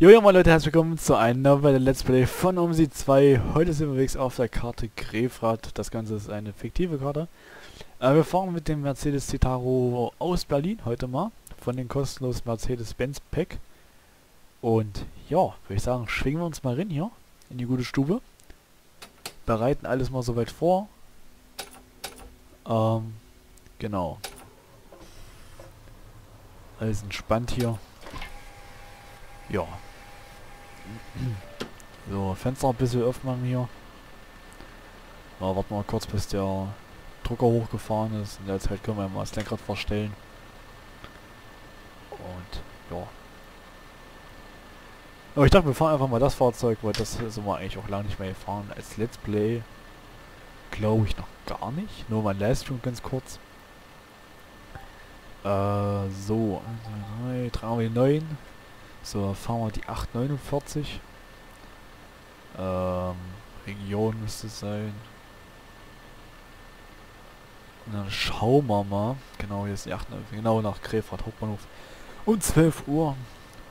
Jojo mal Leute, herzlich willkommen zu einem neuen Let's Play von UMSI 2. Heute sind wir unterwegs auf der Karte Grefrath. Das Ganze ist eine fiktive Karte. Äh, wir fahren mit dem Mercedes Citaro aus Berlin heute mal. Von den kostenlosen Mercedes-Benz Pack. Und ja, würde ich sagen, schwingen wir uns mal rein hier in die gute Stube. Bereiten alles mal soweit vor. Ähm, genau. Alles entspannt hier. Ja. So, Fenster ein bisschen öffnen hier. Ja, warten wir kurz, bis der Drucker hochgefahren ist. In der Zeit können wir mal das Lenkrad verstellen. Und ja. Aber ich dachte, wir fahren einfach mal das Fahrzeug, weil das sind wir eigentlich auch lange nicht mehr gefahren. Als Let's Play glaube ich noch gar nicht. Nur mein Livestream ganz kurz. Äh, so. 1, 2, 3, 309. So, fahren wir die 849. Ähm, Region müsste es sein. Und dann schauen wir mal. Genau, hier ist die 849. Genau nach Krefeld Hauptbahnhof. Um 12 Uhr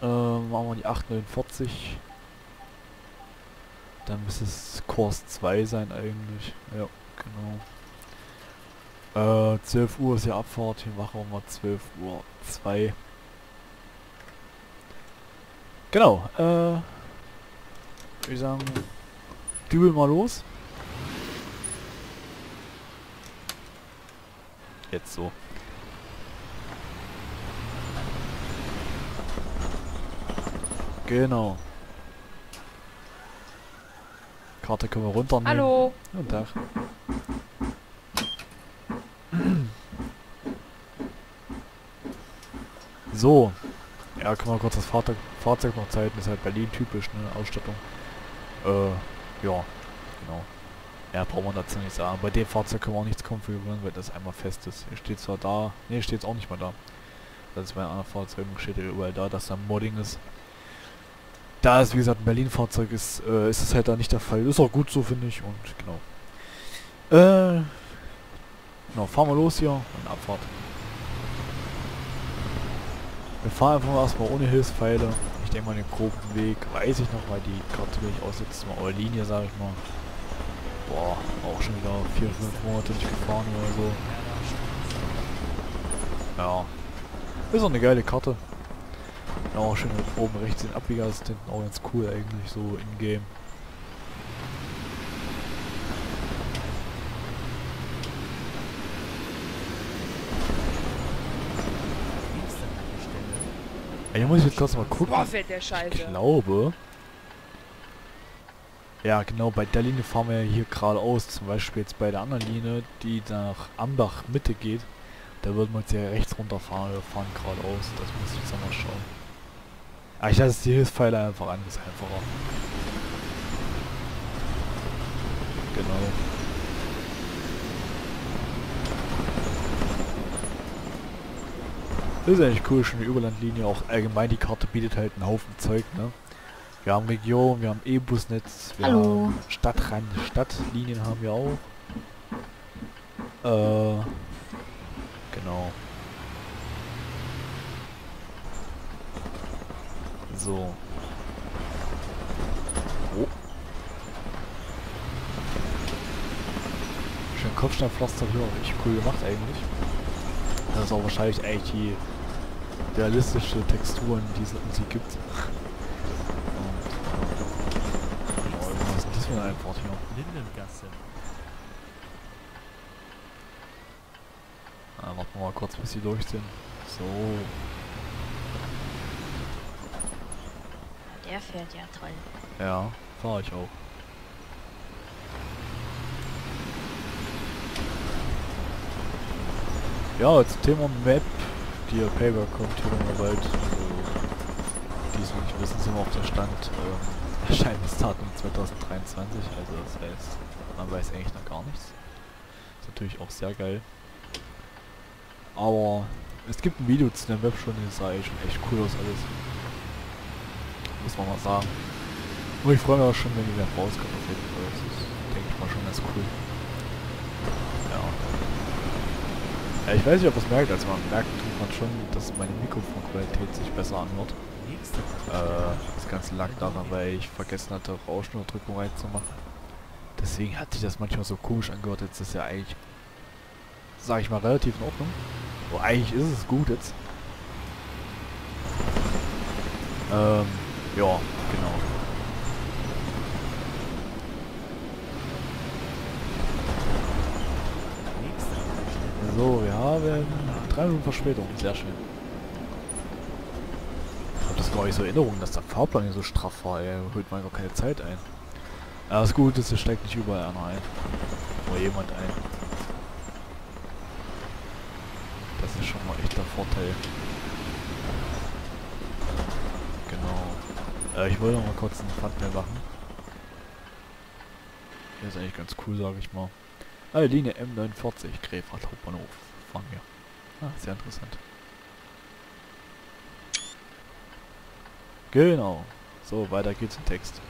ähm, machen wir die 849. Dann müsste es Kurs 2 sein eigentlich. Ja, genau. Äh, 12 Uhr ist die Abfahrt. Hier machen wir 12 Uhr 2. Genau, äh, würde ich sagen, dübel mal los. Jetzt so. Genau. Karte können wir runternehmen. Hallo. Guten Tag. So. Ja, können wir kurz das Fahrzeug, Fahrzeug noch zeigen. Ist halt Berlin typisch, ne? Ausstattung. Äh, ja. Genau. Ja, brauchen wir dazu nicht sagen. Bei dem Fahrzeug können wir auch nichts konfigurieren, weil das einmal fest ist. Hier steht zwar da, ne, steht auch nicht mal da. Das ist bei anderen Fahrzeugen steht überall da, dass da Modding ist. Da es wie gesagt ein Berlin-Fahrzeug ist, äh, ist es halt da nicht der Fall. Ist auch gut so, finde ich. Und genau. Äh, genau, fahren wir los hier und Abfahrt. Wir fahren einfach mal erstmal ohne Hilfspfeile. Ich denke mal den groben Weg weiß ich noch, weil die Karte will ich aussetzen, mal eure Linie, sage ich mal. Boah, auch schon wieder 4, 5 Monate nicht gefahren oder so. Ja. Ist auch eine geile Karte. Ja, auch schön oben rechts den Abbieger-Assistenten, auch ganz cool eigentlich, so in-game. Ja, hier muss ich jetzt kurz mal gucken. Boah, fährt der Scheiße. Ich glaube... Ja, genau, bei der Linie fahren wir hier geradeaus. Zum Beispiel jetzt bei der anderen Linie, die nach Ambach Mitte geht. Da würden wir jetzt ja rechts runterfahren oder fahren geradeaus. Das muss ich jetzt nochmal schauen. Ah, ich lasse die Hilfspfeile einfach an, ist einfacher. Genau. Das ist eigentlich cool, schon die Überlandlinie, auch allgemein die Karte bietet halt einen Haufen Zeug, ne? Wir haben Region, wir haben E-Busnetz, wir Hallo. haben Stadtrand, Stadtlinien haben wir auch. Äh, genau. So. Oh. Schön Kopfsteinpflaster hier, richtig cool gemacht eigentlich. Das ist auch wahrscheinlich eigentlich die realistische Texturen, die es sie gibt. Und, oh, was ist denn das für eine Einfahrt hier? Lindengasse. Ah, warten wir mal kurz, bis sie durch sind. So. Der fährt ja toll. Ja, fahre ich auch. Ja, zum Thema Map. Die Paper kommt hier nochmal bald. Also, die es wissen, sind wir auf der Stand. Ähm, Erscheinungsdatum 2023. Also das heißt, man weiß eigentlich noch gar nichts. Ist natürlich auch sehr geil. Aber es gibt ein Video zu der Map schon, das sah schon echt cool aus alles. Muss man mal sagen. Und ich freue mich auch schon, wenn die Map rauskommt auf jeden Fall. Das ist, denke ich mal, schon ganz cool. Ja. Ja, ich weiß nicht, ob es merkt, also man merkt tut man schon, dass meine Mikrofonqualität sich besser anhört. Äh, das Ganze lag daran, weil ich vergessen hatte, Rauschunterdrückung reinzumachen. Deswegen hat sich das manchmal so komisch angehört. Jetzt ist ja eigentlich, sage ich mal, relativ in Ordnung. Oh, eigentlich ist es gut jetzt. Ähm, ja, genau. So, wir haben drei Minuten Verspätung. Sehr schön. Ich habe das gar nicht so in Erinnerung, dass der Fahrplan hier so straff war. Er holt mal gar keine Zeit ein. Ja, das Gute ist, es steigt nicht überall einer ein. Oder jemand ein. Das ist schon mal echt der Vorteil. Genau. Äh, ich wollte noch mal kurz einen Thumbnail machen. Hier ist eigentlich ganz cool, sage ich mal. Ah, Linie M49, Grefrath Hauptbahnhof. Fahren wir. Ah, sehr interessant. Genau. So, weiter geht's im Text.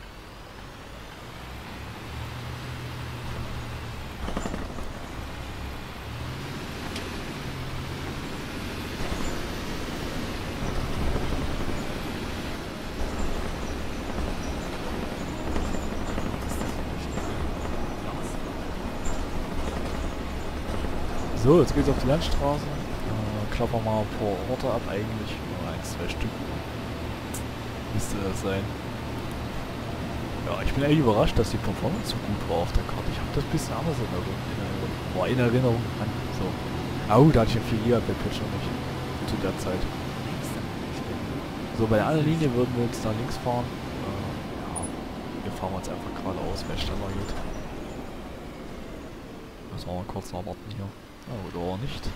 So, jetzt geht's auf die Landstraße. Äh, klappern mal ein paar Orte ab eigentlich. Nur ein, zwei Stück. Müsste das sein. Ja, ich bin eigentlich überrascht, dass die Performance so gut war auf der Karte. Ich habe das ein bisschen anders in Erinnerung. War in Erinnerung an. So. Au, da hatte ich ja 4 GB Patch noch nicht. Zu der Zeit. So, bei der anderen Linie würden wir jetzt nach links fahren. Äh, ja, wir fahren jetzt einfach geradeaus, es schneller geht. Müssen wir mal kurz noch warten hier. Oder auch nicht.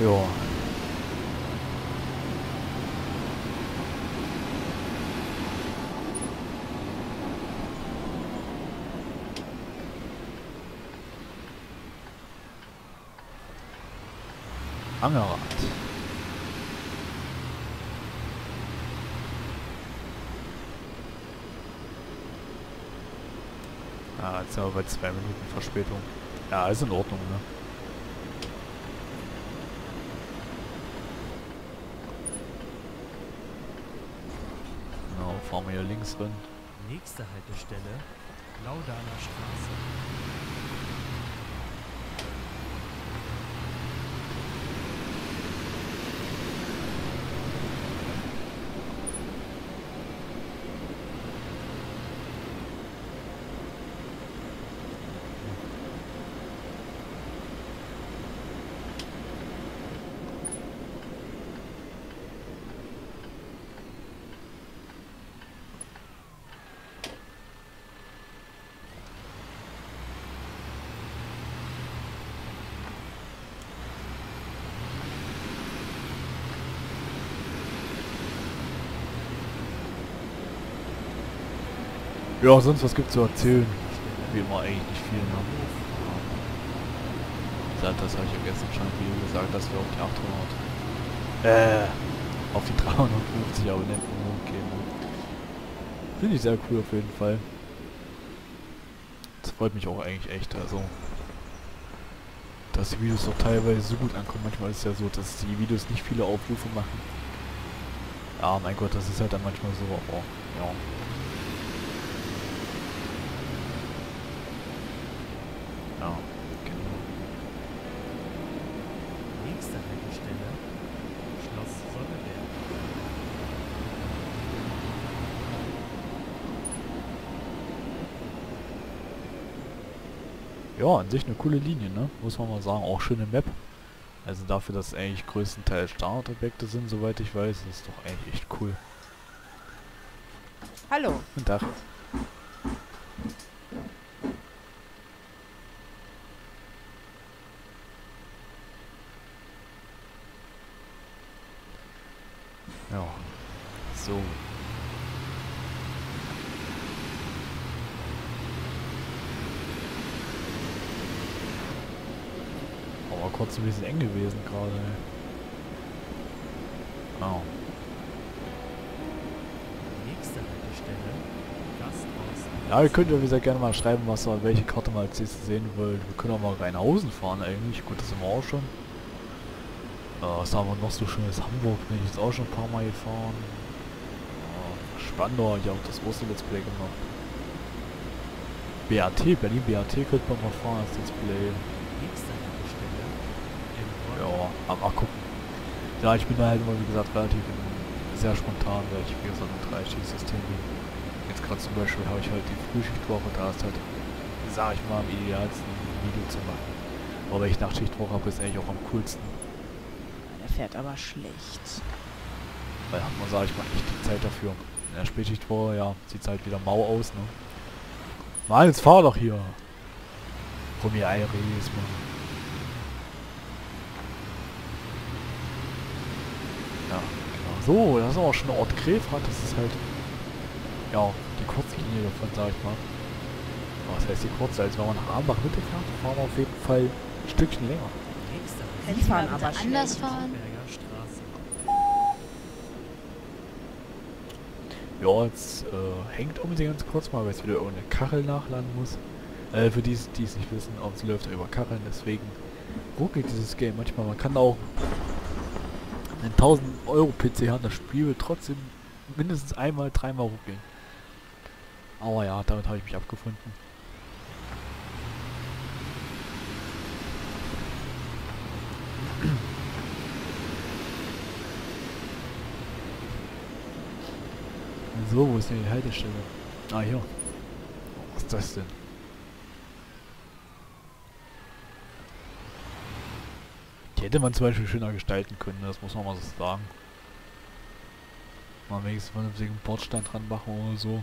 Ja. Angerad. Ah, jetzt sind wir bei zwei Minuten Verspätung. Ja, ist in Ordnung, ne? Genau, fahren wir hier links drin. Nächste Haltestelle, Laudaner Straße. Ja, sonst was gibt's zu erzählen? Wie immer eigentlich nicht viel, ne? Ja, das habe ich ja gestern schon im Video gesagt, dass wir auf die 800, äh, auf die 350 Abonnenten hochgehen. Ne? Finde ich sehr cool auf jeden Fall. Das freut mich auch eigentlich echt, also. Dass die Videos doch teilweise so gut ankommen. Manchmal ist es ja so, dass die Videos nicht viele Aufrufe machen. Ja, mein Gott, das ist halt dann manchmal so, aber ja. Ja, genau. Nächste Haltestelle, Schloss Sonneberg. Ja, an sich eine coole Linie, ne? Muss man mal sagen. Auch schöne Map. Also dafür, dass eigentlich größtenteils Standardobjekte sind, soweit ich weiß, ist doch eigentlich echt cool. Hallo. Guten Tag. Ja. So. Aber kurz ein bisschen eng gewesen gerade. Oh. Nächste Haltestelle, Ja, ihr könnt ja wie gesagt gerne mal schreiben, was ihr, welche Karte mal als nächstes sehen wollt. Wir können auch mal Rheinhausen fahren eigentlich. Gut, das sind wir auch schon. Äh, was haben wir noch so schönes? Hamburg bin ich jetzt auch schon ein paar Mal gefahren. Äh, Spandau, ich habe auch das große Let's Play gemacht. BAT, Berlin BAT könnte man mal fahren als Let's Play. Nächste Ja, aber mal gucken. Ja, ich bin da halt immer, wie gesagt, relativ sehr spontan, weil ich, wie gesagt, ein Dreischicht-System bin. Jetzt gerade zum Beispiel habe ich halt die Frühschichtwoche, da ist halt, sag ich mal, am idealsten ein Video zu machen. Aber wenn ich Nachtschichtwoche habe, ist eigentlich auch am coolsten. Der fährt aber schlecht. Weil hat man, sag ich mal, echt die Zeit dafür. In der Spätschichtwoche, ja, sieht es halt wieder mau aus, ne? Mann, jetzt fahr doch hier! Promi Iris, Mann. Ja, genau. So, das ist auch schon Ort Krefeld, das ist halt, ja, die Kurzlinie davon, sag ich mal. Was heißt die kurze? Also wenn man nach Ambach Mitte fährt, fahren wir auf jeden Fall ein Stückchen länger. Die fahren aber anders fahren. Ja, jetzt äh, hängt um sie ganz kurz mal, weil es wieder irgendeine Kachel nachladen muss. Äh, für die, die es nicht wissen, es läuft über Kacheln, deswegen ruckelt dieses Game manchmal. Man kann auch einen 1000 Euro PC haben, das Spiel wird trotzdem mindestens einmal, dreimal ruckeln. Aber ja, damit habe ich mich abgefunden. So, wo ist denn die Haltestelle? Ah, hier. Was ist das denn? Die hätte man zum Beispiel schöner gestalten können, das muss man mal so sagen. Mal wenigstens einen Bordstein dran machen oder so.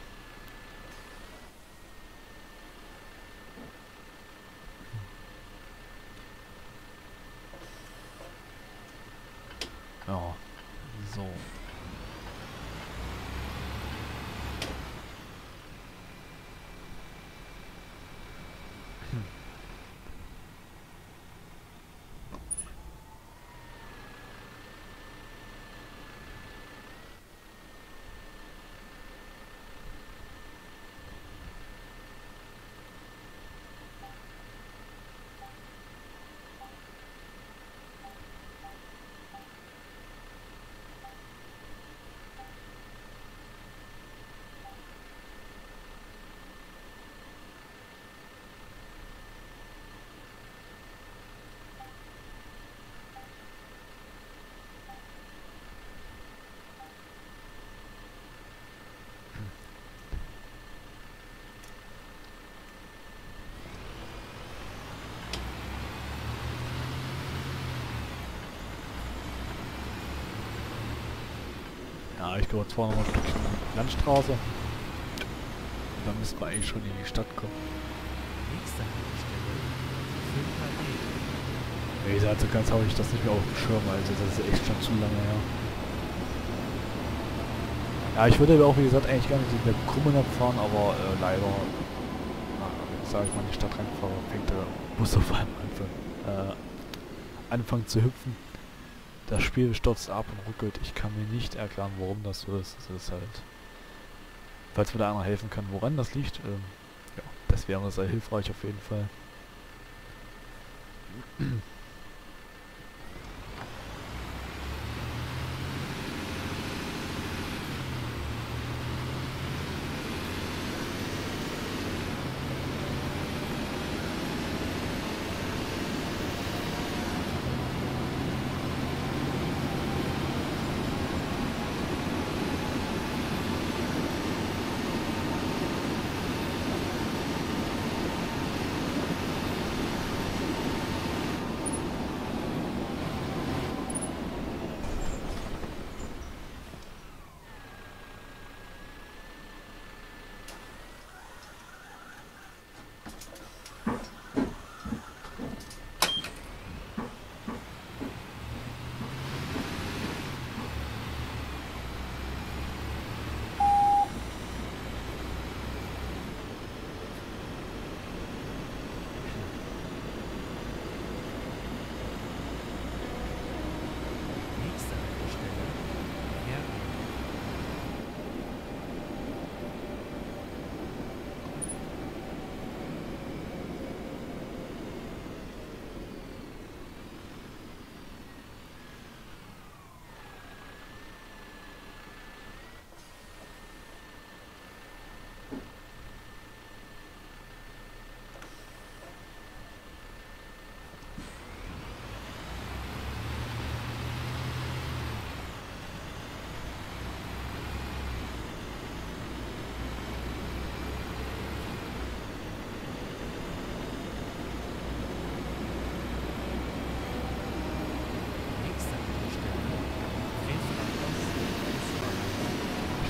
Ja, so. Ja, ich glaube, jetzt fahren wir noch ein Stückchen Landstraße. Und dann müssen wir eigentlich schon in die Stadt kommen. Nächste Haltestelle. Filmplanet. Wie gesagt, so ganz habe ich das nicht mehr auf dem Schirm, also das ist echt schon zu lange her. Ja, ich würde aber auch, wie gesagt, eigentlich gerne die Krummenab fahren, aber äh, leider, na, sag ich mal, die Stadt reinfahre, fängt der Bus auf einmal Anfang, äh, anfangen zu hüpfen. Das Spiel stürzt ab und ruckelt. Ich kann mir nicht erklären, warum das so ist. Es ist halt, falls mir da einer helfen kann, woran das liegt, ähm, ja, das wäre sehr hilfreich auf jeden Fall.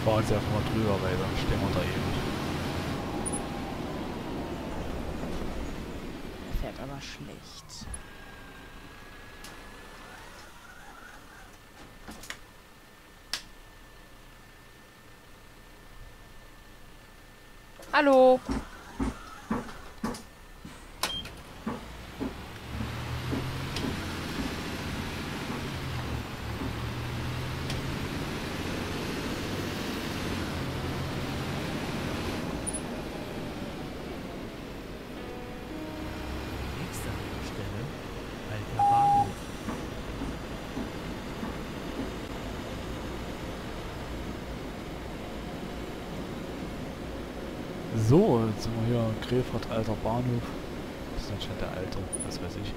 Fahren jetzt einfach mal drüber, weil sonst stehen wir da ewig. Er fährt aber schlecht. Hallo. Nächste Haltestelle, Alter Bahnhof. So, jetzt sind wir hier Krefeld alter Bahnhof. Das ist anscheinend der alte, was weiß ich.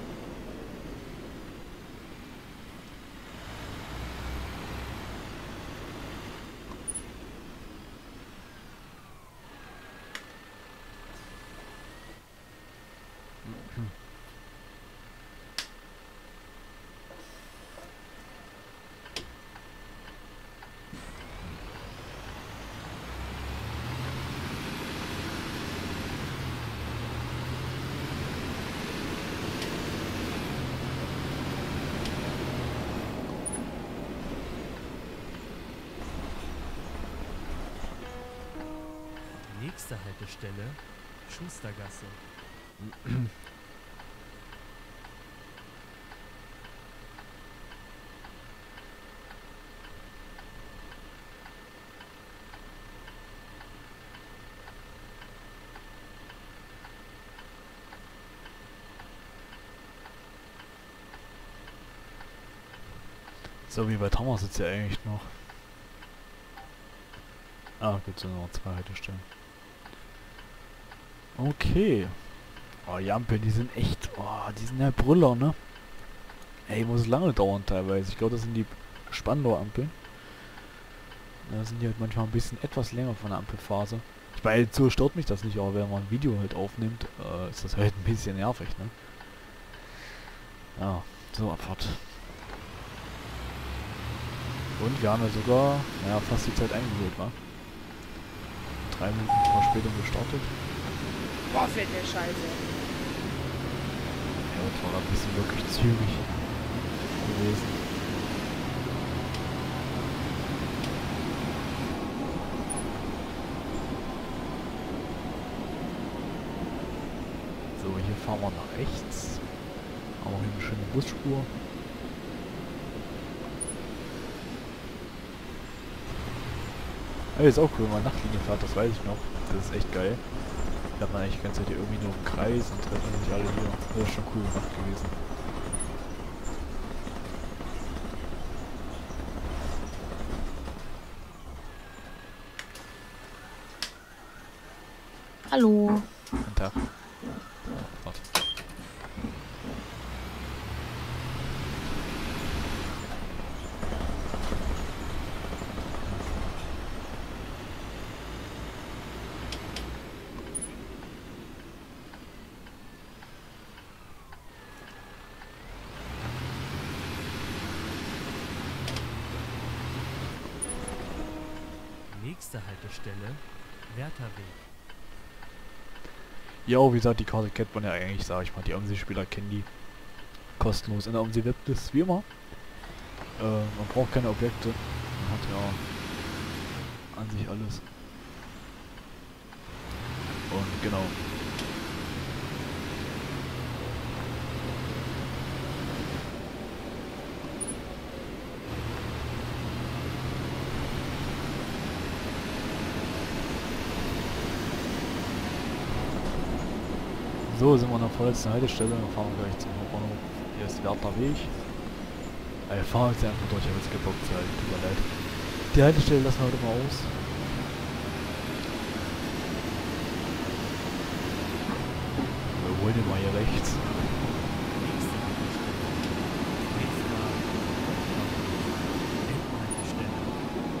Nächste Haltestelle, Schustergasse. So, wie weit haben wir es jetzt ja eigentlich noch? Ah, gut, sind noch zwei Haltestellen. Okay. Oh, die Ampeln, die sind echt, oh, die sind ja Brüller, ne? Ey, muss lange dauern teilweise. Ich glaube, das sind die Spandauer Ampeln. Da sind die halt manchmal ein bisschen etwas länger von der Ampelphase. Ich meine, so stört mich das nicht, aber wenn man ein Video halt aufnimmt, äh, ist das halt ein bisschen nervig, ne? Ja, so Abfahrt. Und wir haben ja sogar, naja, fast die Zeit eingeholt, wa? Drei Minuten Verspätung gestartet. Boah, fährt der Scheiße. Ja, das war ein bisschen wirklich zügig gewesen. So, hier fahren wir nach rechts. Haben wir hier eine schöne Busspur. Ja, ist auch cool, wenn man Nachtlinie fährt, das weiß ich noch. Das ist echt geil. Da hat man eigentlich die ganze Zeit irgendwie nur im Kreis und treffen sich alle hier. Das ist schon cool gemacht gewesen. Hallo. Guten Tag. Warte. Nächste Haltestelle, Wärterweg. Ja, wie gesagt, die Karte kennt man ja eigentlich, sag ich mal. Die OMSI-Spieler kennen die kostenlos in der OMSI Weblist, wie immer. Äh, man braucht keine Objekte. Man hat ja an sich alles. Und genau. So, sind wir an der vorletzten Haltestelle. Dann fahren gleich zum Hauptbahnhof. Hier ist Werther Weg. Wir fahren jetzt einfach durch, ich habe jetzt gebockt, halt. Tut mir leid. Die Haltestelle lassen wir heute mal aus. Wir holen den mal hier rechts. Nächste Haltestelle, Westbahnhof. Endhaltestelle,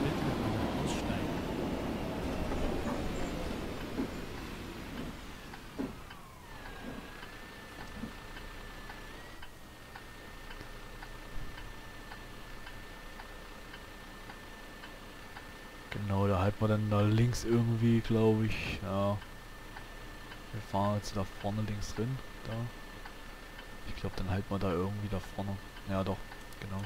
bitte alle aussteigen. Genau, da halten wir dann da links irgendwie, glaube ich. Ja. Wir fahren jetzt da vorne links drin. Da. Ich glaube, dann halten wir da irgendwie da vorne. Ja, doch. Genau.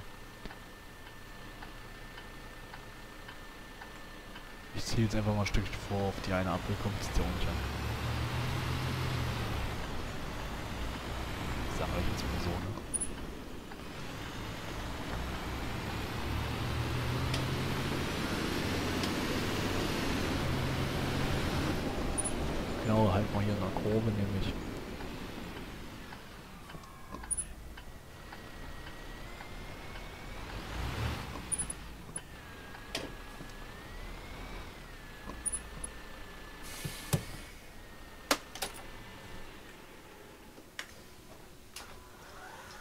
Ich ziehe jetzt einfach mal ein Stückchen vor auf die eine Ampelkomposition. Sag ich jetzt mal so, ne? Genau, halt mal hier in der Kurve nämlich.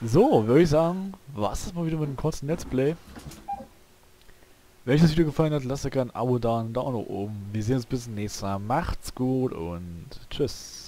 So, würde ich sagen, es das mal wieder mit einem kurzen Let's Play. Wenn euch das Video gefallen hat, lasst gerne ein Abo da und einen Daumen nach oben. Wir sehen uns bis zum nächsten Mal. Macht's gut und tschüss.